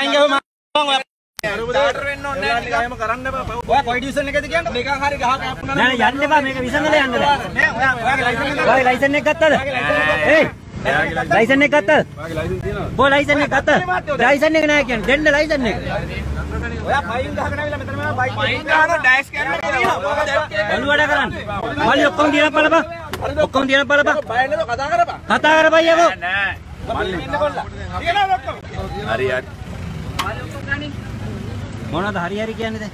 අයින් ගහම ස්ටාර්ටර් වෙන්න ඕනේ නැහැ නිකන් එහෙම කරන්න බෑ. ඔයා කොයි ඩිවිෂන් එකද කියන්නේ? නිකන් හරි ගහ කැපුණා නෑ නෑ යන්න එපා මේක විසඳලා යන්න බෑ. නෑ ඔයා ඔයාගේ ලයිසන් එක ඔය ලයිසන් එක ගත්තද? ඒයි ලයිසන් එක ගත්තද? ඔයාගේ ලයිසන් තියෙනවද? බෝ ලයිසන් එක ගත්තද? ලයිසන් එක නෑ කියන්නේ දෙන්න ලයිසන් එක. ඔයා පයින් ගහගෙන ආවිලා මෙතන මම බයික් පයින් ගහන ඩෑෂ් කරන්න කියලා. බලු වැඩ කරන්න. මල්ලි ඔක්කොම දිනක් බලපන්. ඔක්කොම දිනක් බලපන්. බය නේද කතා කරපන්. කතා කරපන් යකෝ. මල්ලි ඉන්න කොල්ලා. තියනවද ඔක්කොම? හරි හරි. මොනවද හරි හරි කියන්නේ දැන්?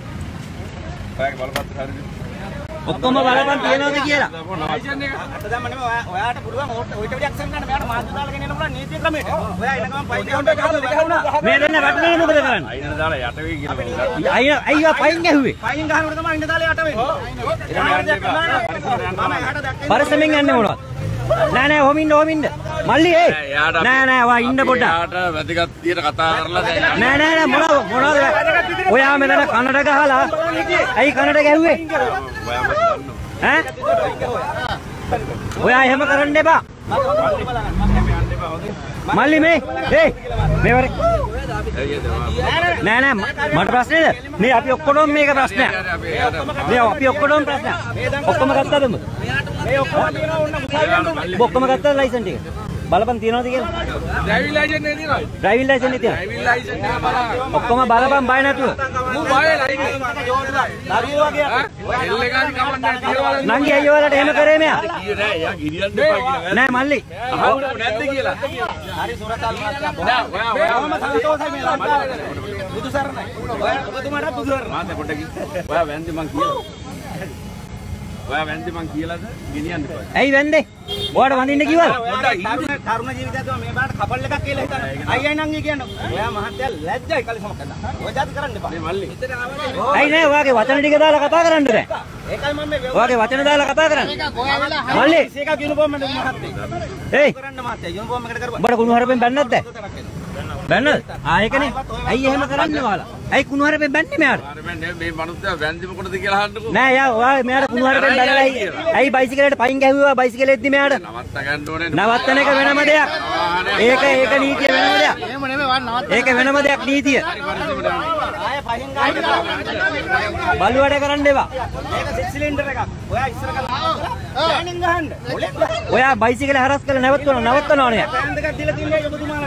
ඔයාගේ බලපත්‍ර හරිද? ඔක්කොම බලපන් තියනවද කියලා. අත දැම්ම නෙමෙයි ඔයා ඔයාට පුළුවන් ඕට ඔයිට වැඩි අක්ෂන් ගන්න මෙයාට මාධ්‍ය දාලා ගෙන එන්න පුළුවන් නීති ක්‍රමයට. ඔයා එන ගමන් පයින් ගහන්න මේ දෙන්න වැටුණා මොකද කරන්නේ? අයිනට දාලා යට වෙයි කියලා මම අයිය අයියා පයින් ගැහුවේ. පයින් ගහනකොට තමයි ඉන්න දාලා යට වෙන්නේ. පරිස්සමෙන් යන්නේ මොනවද? නෑ නෑ ඔහොම ඉන්න. මල්ලි ඒ. නෑ නෑ ඔයා ඉන්න පොඩ්ඩක්. යාට වැදගත් විදියට කතා කරලා දැන්. නෑ නෑ නෑ මොනවද මොනවද? ඔයා මෙතන කනට ගහලා ඇයි කනට ගැහුවේ? ඈ? ඔයා එහෙම කරන්න එපා. මල්ලි මේ ඒ මේ වර නෑ නෑ මට ප්‍රශ්නේද? මේ අපි ඔක්කොම මේක ප්‍රශ්නයක්. මේ අපි ඔක්කොම ප්‍රශ්නයක්. ඔක්කොම ගත්තද උඹ? මේ ඔක්කොම තියෙනවා ඕන්න මුසාවියන් උඹ ඔක්කොම ගත්තද ලයිසන් ටික? බලපන් තියනවද කියලා? ඩ්‍රයිවිං ලයිසන් නේ තියෙනවා. ඩ්‍රයිවිං ලයිසන් එක තියනවා. ඩ්‍රයිවිං ලයිසන් එක බලන්න. ඔක්කොම බලපන් බය නැතුව. මූ බයයි ලයිනේ. දරුවෝ වගේ ඈ? එල් එකයි කමන්නේ තියවල. නංගි අයියෝ වලට එහෙම කරේ මෙයා. නෑ යා ගිරියන්න එපා කියලා. නෑ මල්ලි. අහන්න නැද්ද කියලා. හරි ඔයා වැන්දි මං කියලාද ගෙනියන්න එපා. ඇයි වැන්දේ? ඔයාට වඳින්න කිව්වද? තරුණ තරුණ ජීවිතයක් මේ බාට කපල් එකක් කියලා හිතන්න. අයියයි නංගි කියන්නේ. ඔයා මහත්තයා ලැජ්ජයි කලිසමක් කරන්න. ඔය જાති කරන්න එපා. මේ මල්ලි. ඇයි නෑ ඔයාගේ වචන ටික දාලා කතා කරන්න බෑ. ඒකයි මම මේ ඔයාගේ වචන දාලා කතා කරන්න. මල්ලි එකක් යුනිෆෝම් එකට මහත්තයා. ඒයි කරන්න මහත්තයා යුනිෆෝම් එකට කරපන්. උඹට කුණු හරපෙන් බැන්නත් දැන්? බැන්නද? ආ ඒකනේ. ඇයි එහෙම කරන්නේ ඔයාලා? ඇයි කුණු හරපෙන් බැන්නේ මෙයාට? අර මම මේ මනුස්සයා වැන්දි මොකටද කියලා අහන්නකෝ. නෑ යා ඔයා මෙයාට කුණු හරපෙන් බැලලා ඇයි ඇයි බයිසිකලෙට පයින් ගැහුවා බයිසිකලෙද්දි මෙයාට? නවත්ත ගන්න ඕනේ. නවත්තන එක වෙනම දෙයක්. ඒක ඒක නීතිය වෙනම දෙයක්. එහෙම නෙමෙයි වන් නවත්. ඒක වෙනම දෙයක් නීතිය. ආය පහින් ගහන්න. බලු වැඩ කරන්න එපා. මේක සික්ස් සිලින්ඩර් එකක්. ඔයා ඉස්සර කළා. පෑනින් ගහන්න. ඔලෙන් ගහන්න. ඔයා බයිසිකල හරස් කරලා නැවතුණා නවත්තනවනේ. පෑන් දෙකක් දීලා තින්නේ ඔබතුමාලට.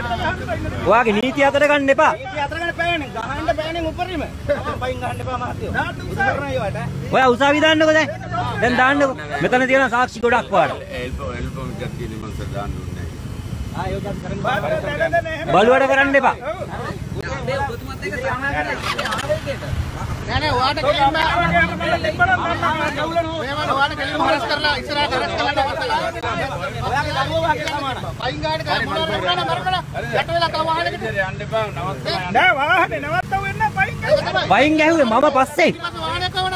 ඔයාගේ නීතිය අතට ගන්න එපා. ඒක අතරගෙන පෑනින් ගහන්න පෑනින් උඩරිම. පයින් ගහන්න එපා ඔයාට. ඔයා උසාවි දාන්නකෝ දැන්. දැන් දාන්නකෝ. මෙතන තියෙන සාක්ෂි ගොඩක් වාට. එල්බෝ එල්බෝ එකක් තියෙන මනුස්සයා දාන්න ඕනේ. ආ ඒක කරන්න. බලු වැඩ කරන්න එපා. නෑ නෑ ඔයාට කෙලින්ම මේවට ඔයාට කෙලින්ම හරස් කරලා ඉස්සරහට හරස් කරලා ඔයාගේ දරුවෝ වගේ සමානයි. පයින් ගාඩ ගා මොනවා කරලා මරකලා යට වෙලා තව වාහනයකට යන්න එපා නවත්ත. නෑ වාහනේ නවත්තව වෙන්න ඒක තමයි වයින් ගැහුවේ මම පස්සේ.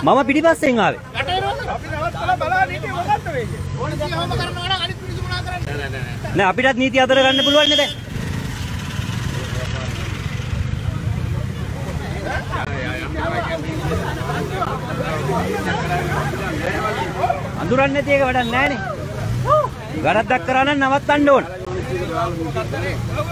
මම පිටිපස්සෙන් ආවේ. යට වෙනවා අපි නවත්තලා බලන්න ඉන්නේ මොකද්ද වෙන්නේ? ඕනේ සියහම කරනවා නම් අනිත් මිනිස්සු මොනා කරන්නේ නෑ අපිටත් නීතිය අතට ගන්න පුළුවන් නේ දැන්. අඳුරන්නේ නැති එක වැඩක් නෑනේ. වැරද්දක් කරා නම් නවත්තන්න ඕන. Woo!